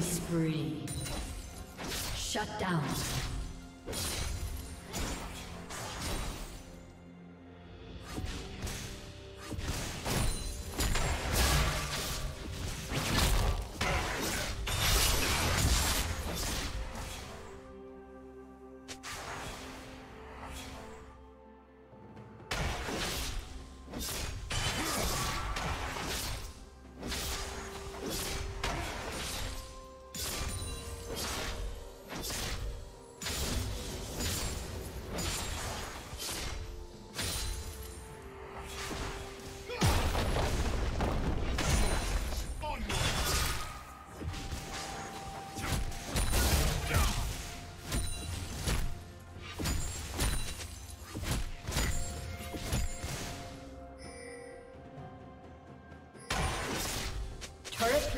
Spree. Shut down.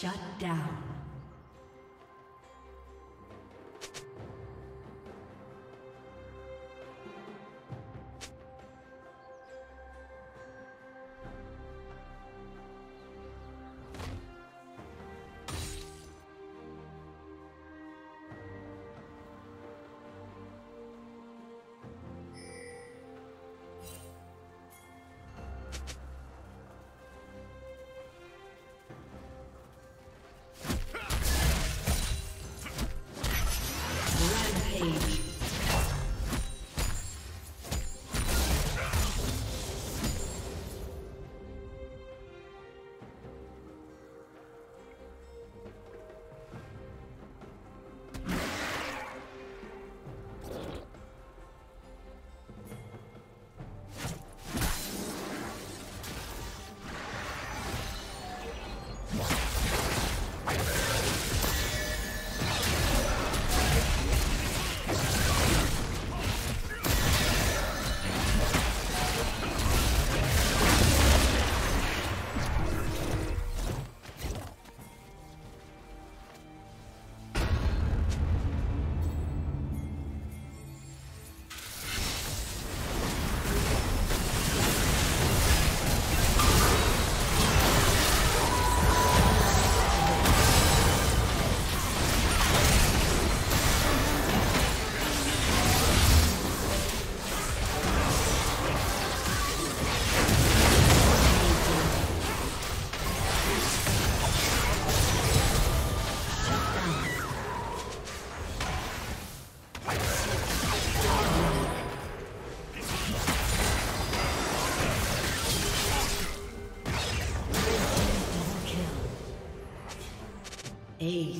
Shut down. Aced.